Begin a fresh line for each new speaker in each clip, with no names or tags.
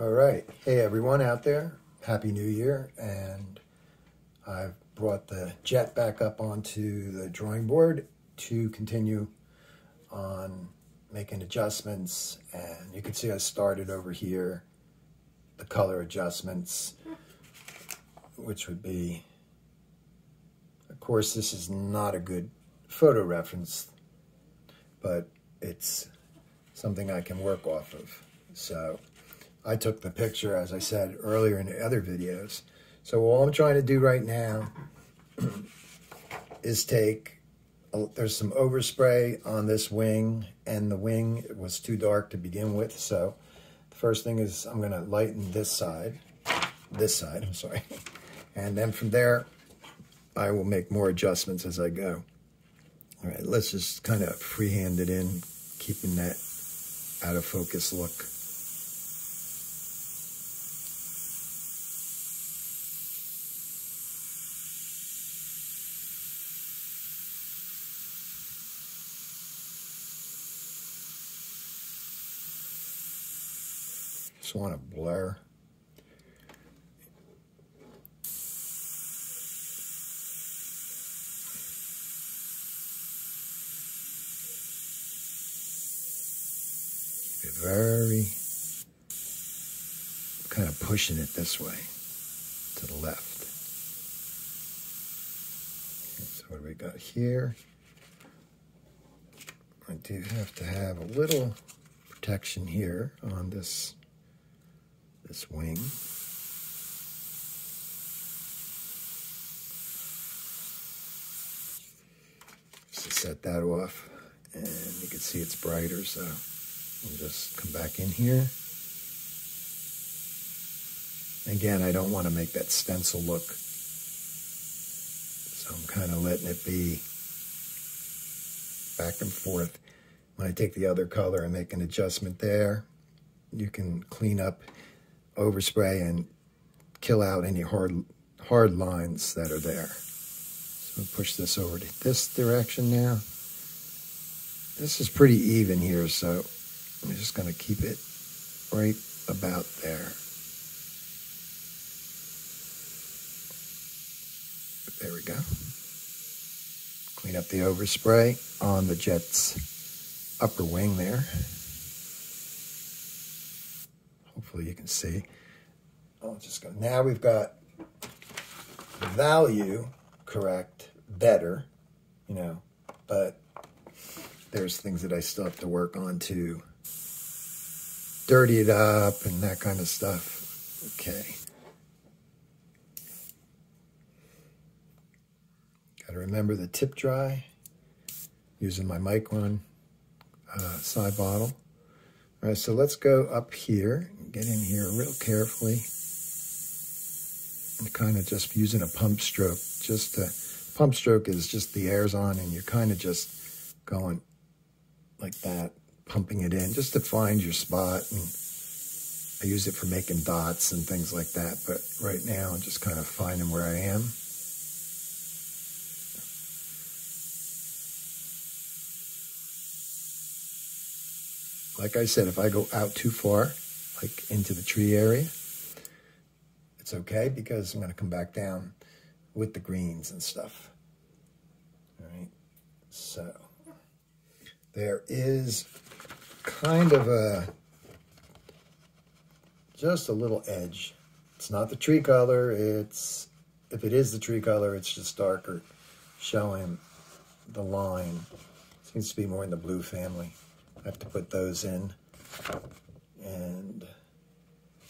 All right. Hey, everyone out there. Happy New Year. And I've brought the jet back up onto the drawing board to continue on making adjustments. And you can see I started over here, the color adjustments, which would be, of course, this is not a good photo reference, but it's something I can work off of. So I took the picture, as I said earlier in the other videos. So all I'm trying to do right now is take, a, there's some overspray on this wing, and the wing was too dark to begin with. So the first thing is I'm going to lighten this side, this side, I'm sorry. And then from there, I will make more adjustments as I go. All right, let's just kind of freehand it in, keeping that out of focus look. Just want to blur. Keep it very kind of pushing it this way to the left. Okay, so what do we got here? I do have to have a little protection here on this this wing. So set that off, and you can see it's brighter, so we'll just come back in here. Again, I don't want to make that stencil look, so I'm kind of letting it be back and forth. When I take the other color and make an adjustment there, you can clean up overspray and kill out any hard hard lines that are there. So push this over to this direction now. This is pretty even here, so I'm just going to keep it right about there. There we go. Clean up the overspray on the jet's upper wing there. Hopefully you can see. I'll just go. Now we've got value correct, better, you know, but there's things that I still have to work on to dirty it up and that kind of stuff. Okay. Got to remember the tip dry using my Micron uh, side bottle. All right, so let's go up here, get in here real carefully. And kind of just using a pump stroke. Just to, pump stroke is just the air's on and you're kind of just going like that, pumping it in just to find your spot. And I use it for making dots and things like that. But right now, I'm just kind of finding where I am. Like I said, if I go out too far, like into the tree area, it's okay because I'm going to come back down with the greens and stuff. All right, so there is kind of a, just a little edge. It's not the tree color, it's, if it is the tree color, it's just darker, showing the line. Seems to be more in the blue family. I have to put those in and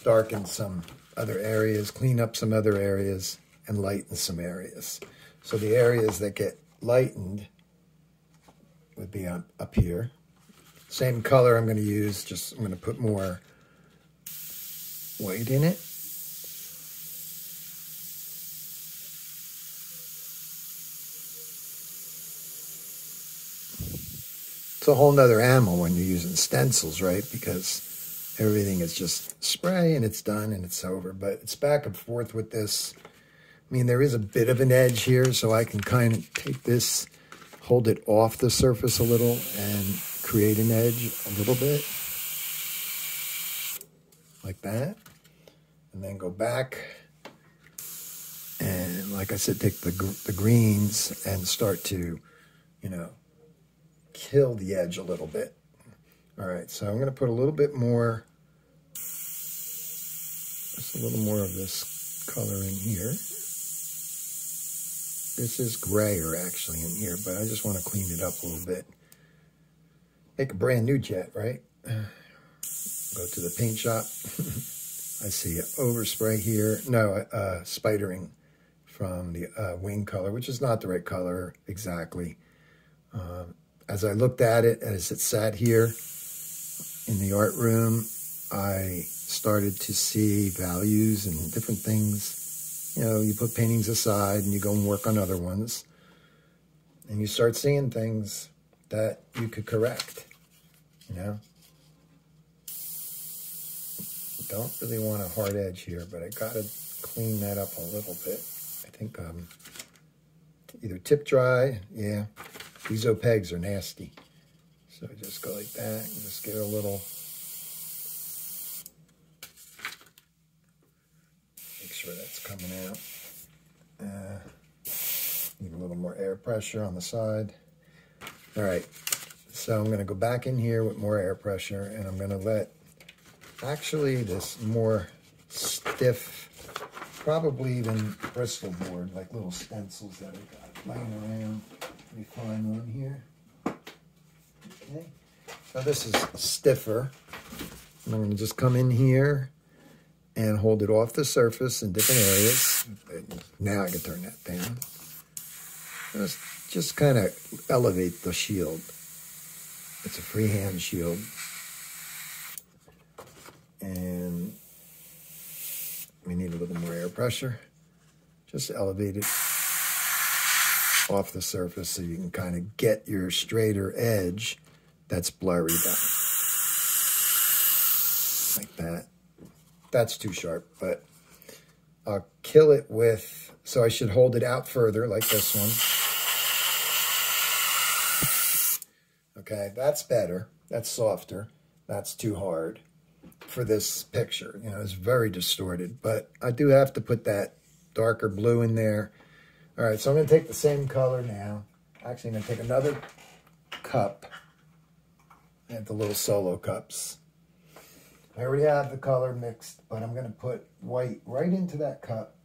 darken some other areas, clean up some other areas, and lighten some areas. So the areas that get lightened would be up, up here. Same color I'm going to use, just I'm going to put more white in it. It's a whole nother animal when you're using stencils, right? Because everything is just spray and it's done and it's over. But it's back and forth with this. I mean, there is a bit of an edge here, so I can kind of take this, hold it off the surface a little, and create an edge a little bit. like that. And then go back and like I said, take the, the greens and start to, you know, kill the edge a little bit. All right, so I'm going to put a little bit more, just a little more of this color in here. This is grayer actually in here, but I just want to clean it up a little bit. Make a brand new jet, right? Go to the paint shop. I see overspray here. No, uh, spidering from the uh, wing color, which is not the right color exactly. Uh, as I looked at it, as it sat here in the art room, I started to see values and different things. You know, you put paintings aside and you go and work on other ones. And you start seeing things that you could correct, you know? Don't really want a hard edge here, but I got to clean that up a little bit I think um, either tip dry, yeah. These pegs are nasty. So just go like that and just get a little, make sure that's coming out. Uh, need a little more air pressure on the side. All right, so I'm gonna go back in here with more air pressure and I'm gonna let actually this more stiff Probably even Bristol board, like little stencils that I got laying around. Pretty fine one here. Okay. So this is stiffer. And I'm going to just come in here and hold it off the surface in different areas. Now I can turn that down. Just, just kind of elevate the shield. It's a freehand shield. And we need a little more air pressure. Just elevate it off the surface so you can kind of get your straighter edge that's blurry down. Like that. That's too sharp, but I'll kill it with, so I should hold it out further like this one. Okay, that's better. That's softer. That's too hard for this picture. You know, it's very distorted, but I do have to put that darker blue in there. All right, so I'm going to take the same color now. Actually, I'm going to take another cup. I have the little solo cups. I already have the color mixed, but I'm going to put white right into that cup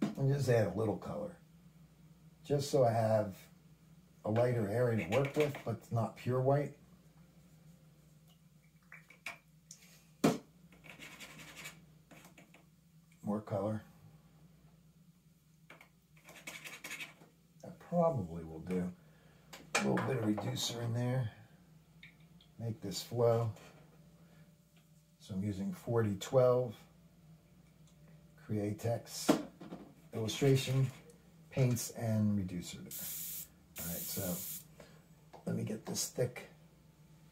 and just add a little color. Just so I have a lighter area to work with, but it's not pure white. more color. That probably will do. A little bit of reducer in there. Make this flow. So I'm using 4012 Createx illustration, paints, and reducer. All right, so let me get this thick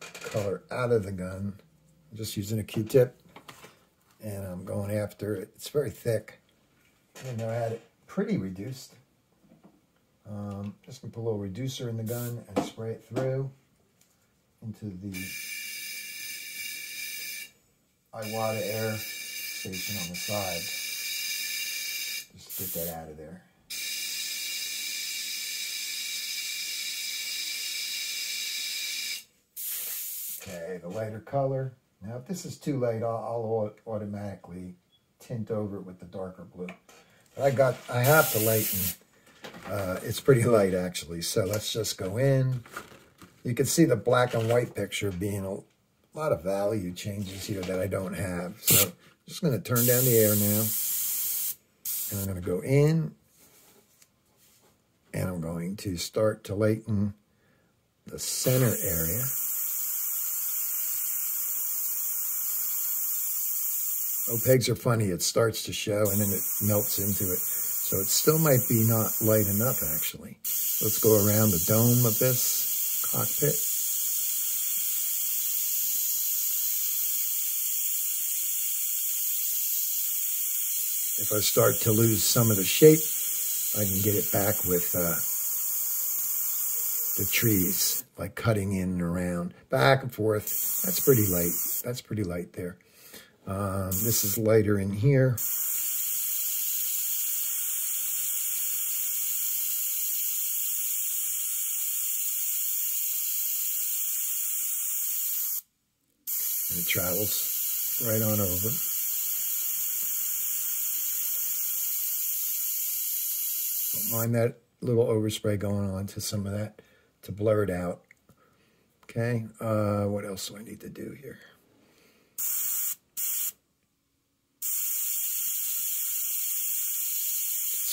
color out of the gun. I'm just using a Q-tip and I'm going after it. It's very thick. And I had it pretty reduced. Um, just gonna put a little reducer in the gun and spray it through into the Iwata air station on the side. Just get that out of there. Okay, the lighter color. Now, if this is too light, I'll, I'll automatically tint over it with the darker blue. But I got, I have to lighten. Uh, it's pretty light, actually. So let's just go in. You can see the black and white picture being a lot of value changes here that I don't have. So I'm just going to turn down the air now. And I'm going to go in. And I'm going to start to lighten the center area. Pegs are funny. It starts to show and then it melts into it. So it still might be not light enough, actually. Let's go around the dome of this cockpit. If I start to lose some of the shape, I can get it back with uh, the trees, like cutting in and around, back and forth. That's pretty light. That's pretty light there. Um, this is lighter in here. And it travels right on over. Don't mind that little overspray going on to some of that to blur it out. Okay, uh, what else do I need to do here?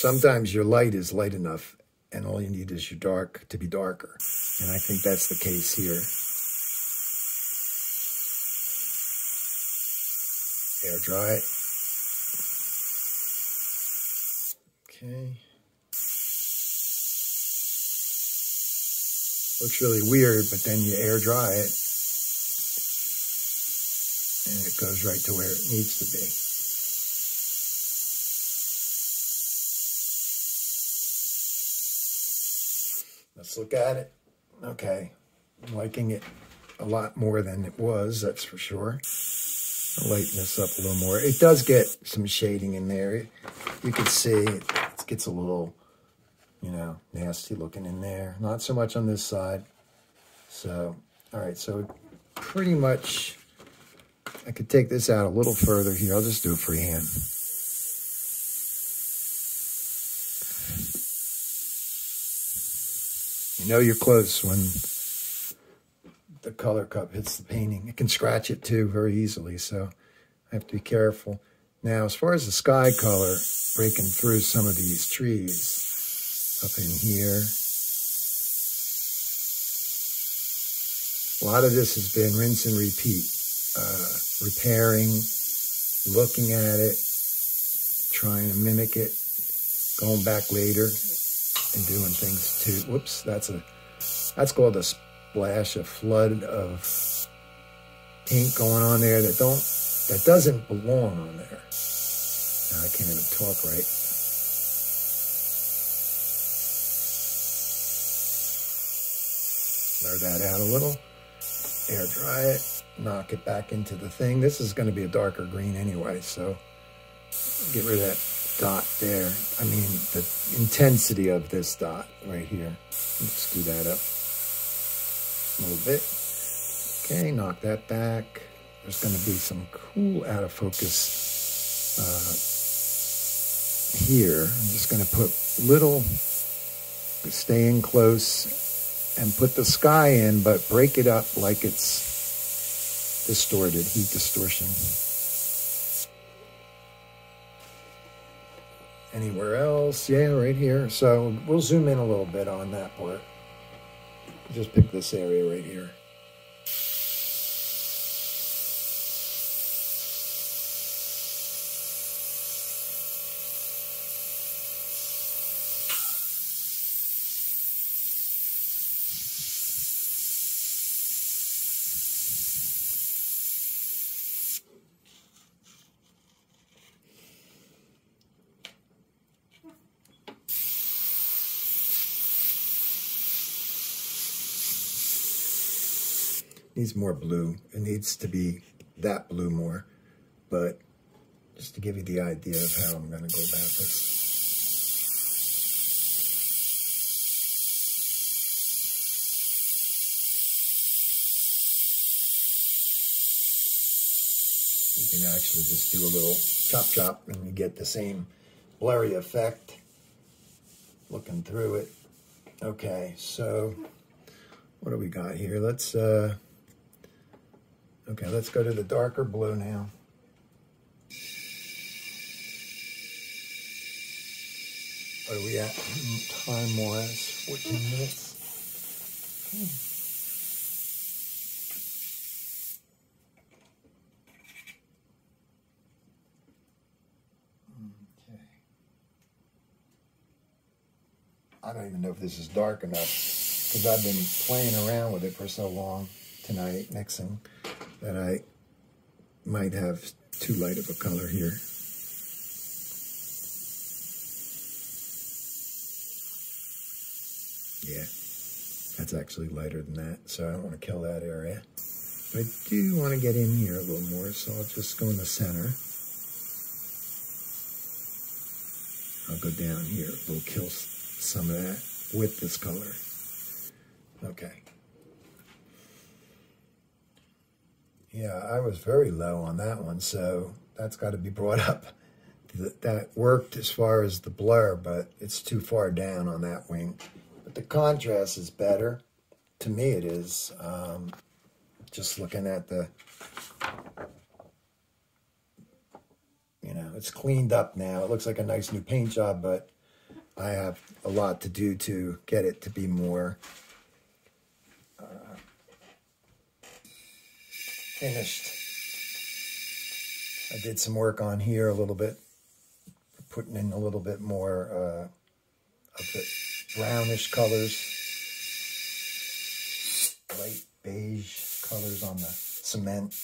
Sometimes your light is light enough and all you need is your dark to be darker. And I think that's the case here. Air dry it. Okay. Looks really weird, but then you air dry it and it goes right to where it needs to be. Let's look at it. Okay, I'm liking it a lot more than it was, that's for sure. Lighten this up a little more. It does get some shading in there. You can see it gets a little you know, nasty looking in there. Not so much on this side. So, all right, so pretty much I could take this out a little further here. I'll just do it freehand. You know you're close when the color cup hits the painting. It can scratch it too very easily, so I have to be careful. Now, as far as the sky color breaking through some of these trees, up in here. A lot of this has been rinse and repeat, uh, repairing, looking at it, trying to mimic it, going back later and doing things too. Whoops, that's a that's called a splash, a flood of paint going on there that don't that doesn't belong on there. Now, I can't even talk right. Blur that out a little. Air dry it. Knock it back into the thing. This is going to be a darker green anyway, so get rid of that dot there. I mean, the intensity of this dot right here. Let's do that up little bit. Okay, knock that back. There's going to be some cool out of focus uh, here. I'm just going to put little, stay in close and put the sky in, but break it up like it's distorted, heat distortion. Anywhere else? Yeah, right here. So we'll zoom in a little bit on that part. Just pick this area right here. Needs more blue. It needs to be that blue more. But just to give you the idea of how I'm going to go about this. You can actually just do a little chop chop and you get the same blurry effect looking through it. Okay, so what do we got here? Let's uh, Okay, let's go to the darker blue now. Are we at time-wise? 14 minutes. Hmm. Okay. I don't even know if this is dark enough because I've been playing around with it for so long tonight, mixing that I might have too light of a color here. Yeah, that's actually lighter than that, so I don't want to kill that area. I do want to get in here a little more, so I'll just go in the center. I'll go down here. We'll kill some of that with this color. Okay. Yeah, I was very low on that one, so that's got to be brought up. That worked as far as the blur, but it's too far down on that wing. But the contrast is better. To me, it is. Um, just looking at the, you know, it's cleaned up now. It looks like a nice new paint job, but I have a lot to do to get it to be more finished. I did some work on here a little bit, putting in a little bit more uh, of the brownish colors, light beige colors on the cement.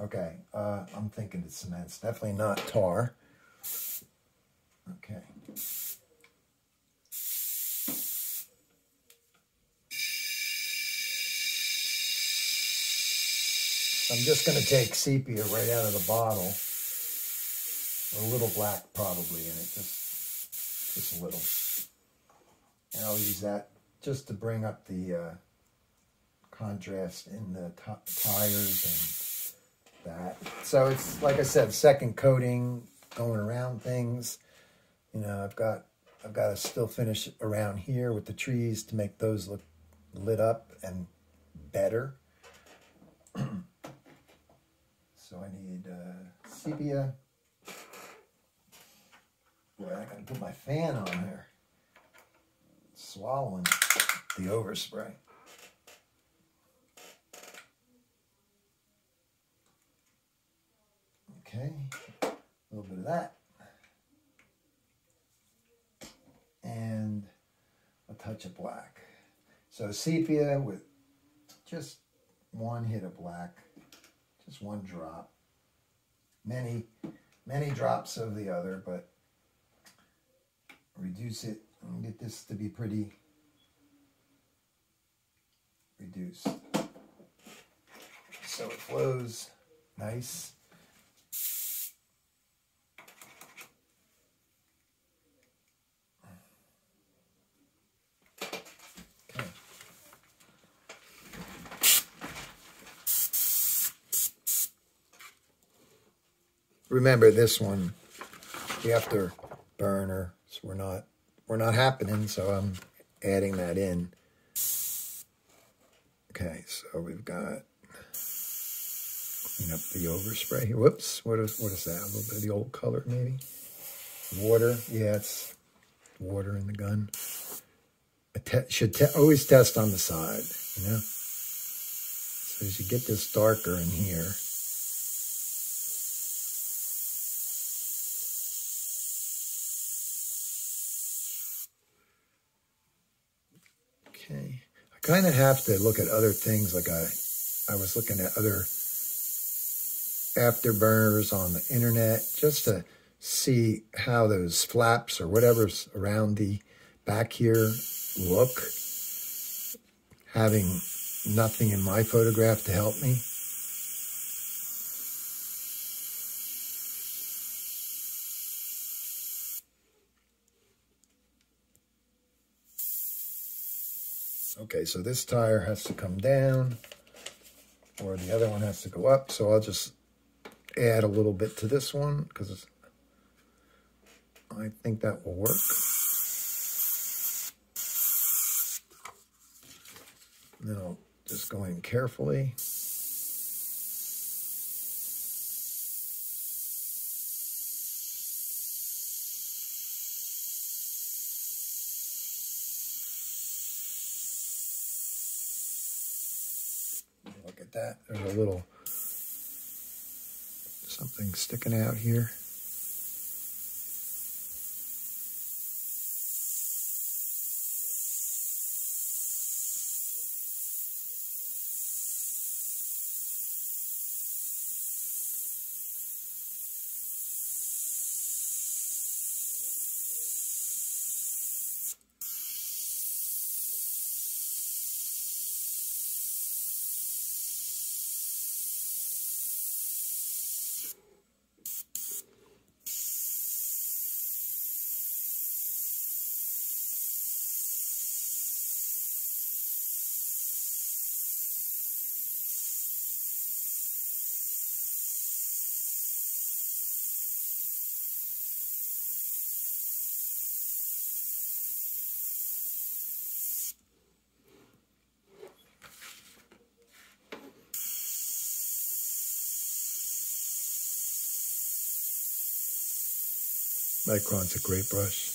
Okay, uh, I'm thinking it's cement. It's definitely not tar. Okay. I'm just going to take sepia right out of the bottle. A little black probably in it, just, just a little. And I'll use that just to bring up the uh, contrast in the tires and that. So it's, like I said, second coating, going around things. You know, I've got, I've got to still finish around here with the trees to make those look lit up and better. So I need uh, sepia. Boy, I gotta put my fan on here. Swallowing the overspray. Okay, a little bit of that. And a touch of black. So sepia with just one hit of black just one drop. Many, many drops of the other, but reduce it and get this to be pretty reduced. So it flows nice. Remember this one, the afterburner, so we're not we're not happening, so I'm adding that in. Okay, so we've got clean up the overspray. Here. Whoops, what is what is that? A little bit of the old color maybe? Water, yeah, it's water in the gun. Te should te always test on the side, you know? So as you get this darker in here, Okay. I kind of have to look at other things like I, I was looking at other afterburners on the internet just to see how those flaps or whatever's around the back here look. Having nothing in my photograph to help me. Okay, so this tire has to come down or the other one has to go up. So I'll just add a little bit to this one because I think that will work. Then I'll just go in carefully. That. There's a little something sticking out here. Micron's a great brush.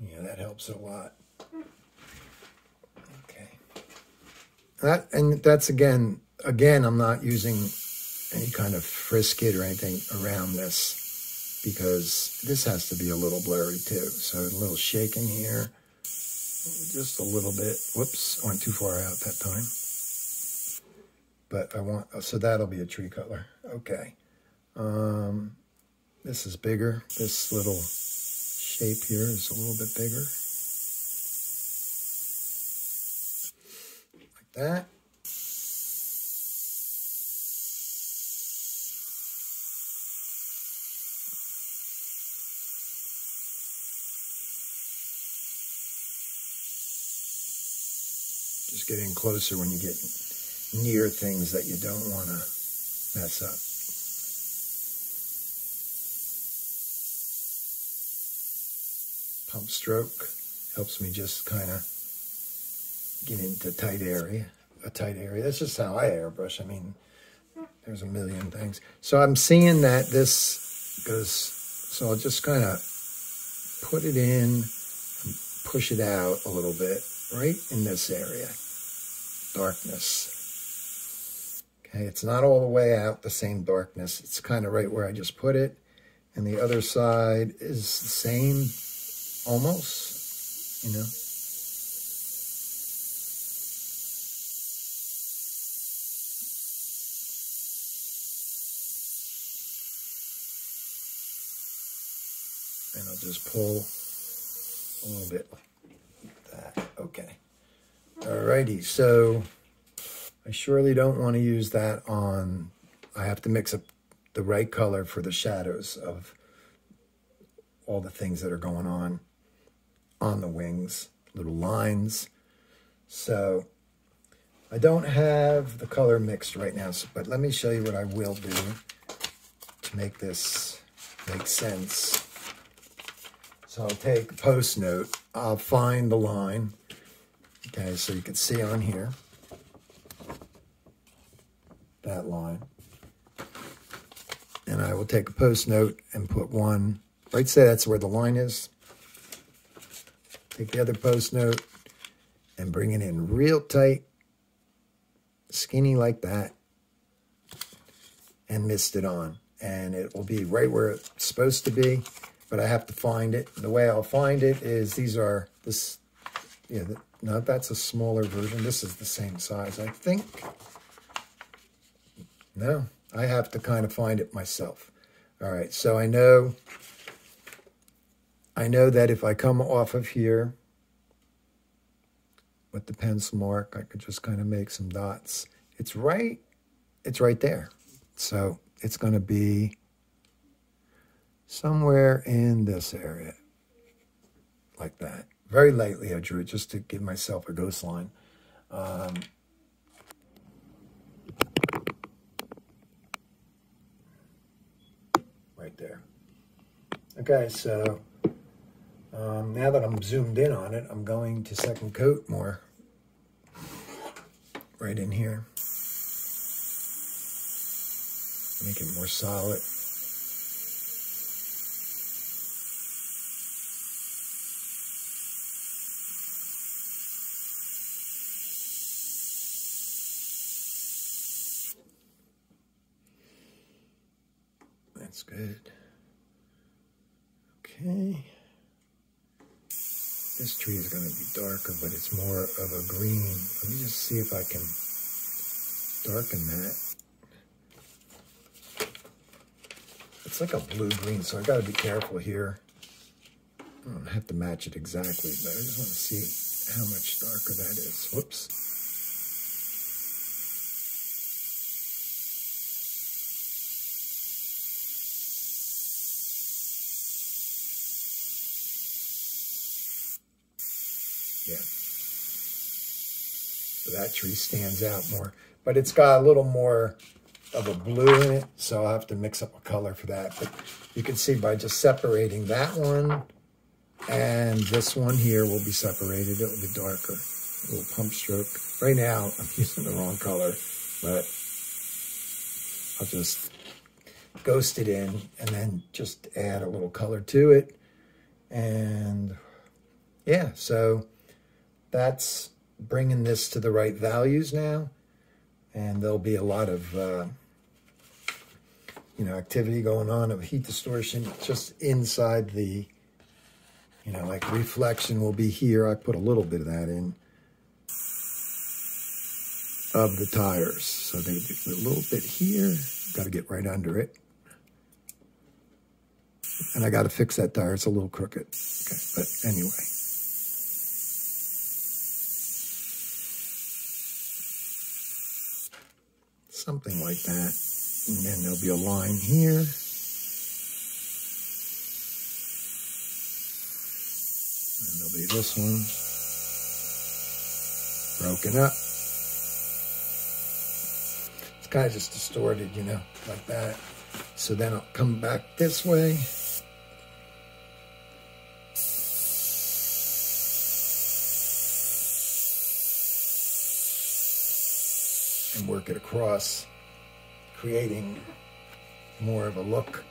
Yeah, that helps a lot. Okay. That and that's again, again, I'm not using any kind of frisket or anything around this because this has to be a little blurry too. So a little shaking here, just a little bit. Whoops, went too far out that time. But I want, so that'll be a tree color. Okay. Um, this is bigger. This little shape here is a little bit bigger. Like that. Getting closer when you get near things that you don't want to mess up. Pump stroke helps me just kind of get into tight area, a tight area. That's just how I airbrush. I mean, there's a million things. So I'm seeing that this goes, so I'll just kind of put it in push it out a little bit right in this area darkness. Okay, it's not all the way out the same darkness. It's kind of right where I just put it. And the other side is the same, almost, you know. And I'll just pull a little bit like that. Okay. Alrighty, so I surely don't want to use that on, I have to mix up the right color for the shadows of all the things that are going on on the wings, little lines. So I don't have the color mixed right now, but let me show you what I will do to make this make sense. So I'll take post note, I'll find the line, Okay, so you can see on here that line. And I will take a post note and put one, right say that's where the line is. Take the other post note and bring it in real tight, skinny like that, and mist it on. And it will be right where it's supposed to be, but I have to find it. The way I'll find it is these are, this, yeah, no, that's a smaller version. This is the same size, I think. No, I have to kind of find it myself. All right, so I know, I know that if I come off of here with the pencil mark, I could just kind of make some dots. It's right, it's right there. So it's going to be somewhere in this area, like that. Very lightly I drew it just to give myself a ghost line. Um, right there. Okay, so um, now that I'm zoomed in on it, I'm going to second coat more right in here. Make it more solid. That's good. Okay. This tree is going to be darker, but it's more of a green. Let me just see if I can darken that. It's like a blue-green, so I got to be careful here. I don't have to match it exactly, but I just want to see how much darker that is. Whoops. So that tree stands out more. But it's got a little more of a blue in it, so I'll have to mix up a color for that. But you can see by just separating that one And this one here will be separated. It'll be darker. A little pump stroke. Right now, I'm using the wrong color, but I'll just ghost it in and then just add a little color to it. And yeah, so that's bringing this to the right values now. And there'll be a lot of, uh, you know, activity going on of heat distortion just inside the, you know, like reflection will be here. I put a little bit of that in of the tires. So they a little bit here. Got to get right under it. And I got to fix that tire. It's a little crooked. Okay, but anyway. Something like that. And then there'll be a line here. And there'll be this one. Broken up. It's kind of just distorted, you know, like that. So then I'll come back this way. Work it across, creating more of a look.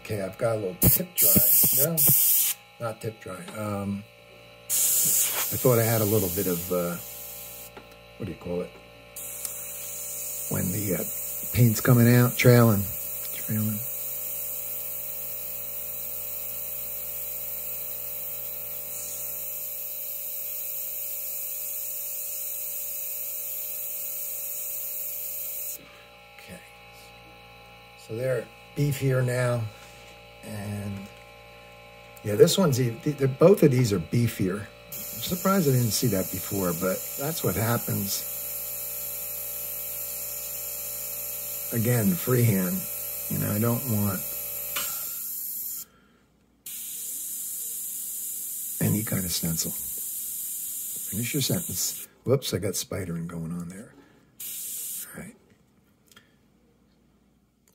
Okay, I've got a little tip dry. No, not tip dry. Um, I thought I had a little bit of, uh, what do you call it? when the uh, paint's coming out, trailing, trailing. They're beefier now, and yeah, this one's both of these are beefier. I'm surprised I didn't see that before, but that's what happens again, freehand. You know, I don't want any kind of stencil. Finish your sentence. Whoops, I got spidering going on there. All right.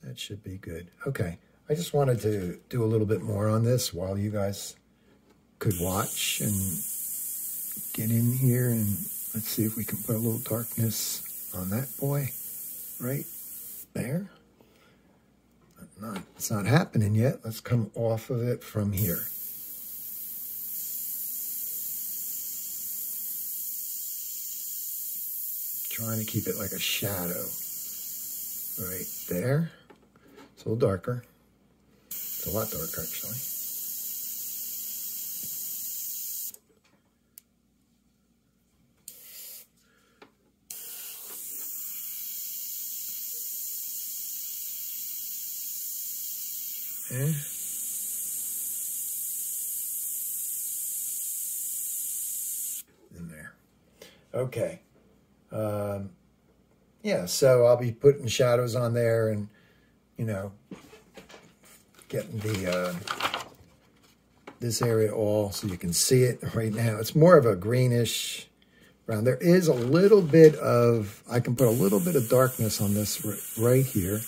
That should be good. Okay. I just wanted to do a little bit more on this while you guys could watch and get in here and let's see if we can put a little darkness on that boy right there. Not, it's not happening yet. Let's come off of it from here. Trying to keep it like a shadow right there. It's a little darker. It's a lot darker, actually. In there. Okay. Um, yeah, so I'll be putting shadows on there and, you know, getting the uh, this area all so you can see it right now. It's more of a greenish brown. There is a little bit of, I can put a little bit of darkness on this right here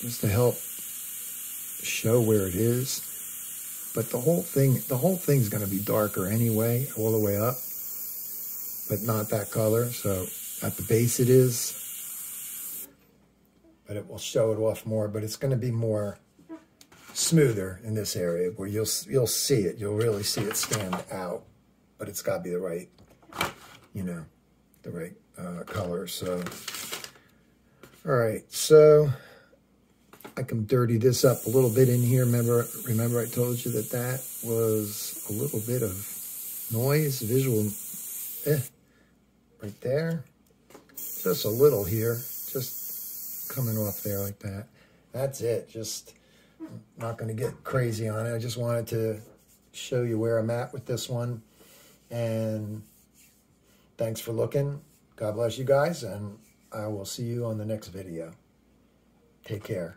just to help show where it is. But the whole thing, the whole thing's going to be darker anyway, all the way up, but not that color. So at the base it is, but it will show it off more. But it's going to be more smoother in this area where you'll you'll see it. You'll really see it stand out. But it's got to be the right, you know, the right uh, color. So, all right, so. I can dirty this up a little bit in here. Remember, remember I told you that that was a little bit of noise, visual, eh, right there. Just a little here, coming off there like that. That's it, just not going to get crazy on it. I just wanted to show you where I'm at with this one. And thanks for looking. God bless you guys, and I will see you on the next video. Take care.